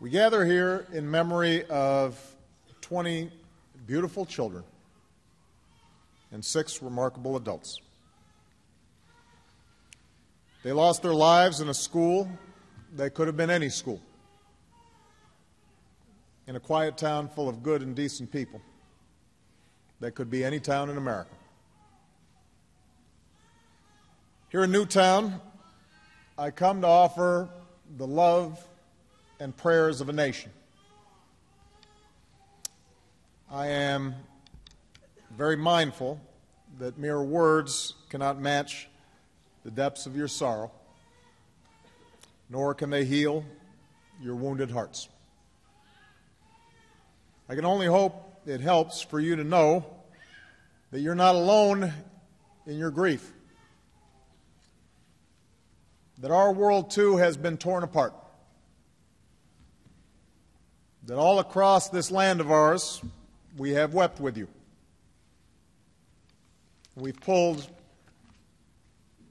We gather here in memory of 20 beautiful children and six remarkable adults. They lost their lives in a school that could have been any school, in a quiet town full of good and decent people that could be any town in America. Here in Newtown, I come to offer the love and prayers of a nation. I am very mindful that mere words cannot match the depths of your sorrow, nor can they heal your wounded hearts. I can only hope it helps for you to know that you're not alone in your grief. That our world too has been torn apart. That all across this land of ours, we have wept with you. We've pulled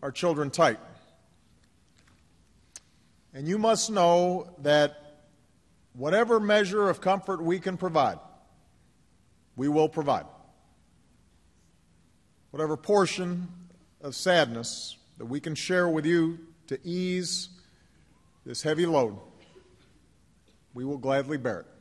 our children tight. And you must know that whatever measure of comfort we can provide, we will provide. Whatever portion of sadness that we can share with you to ease this heavy load, we will gladly bear it.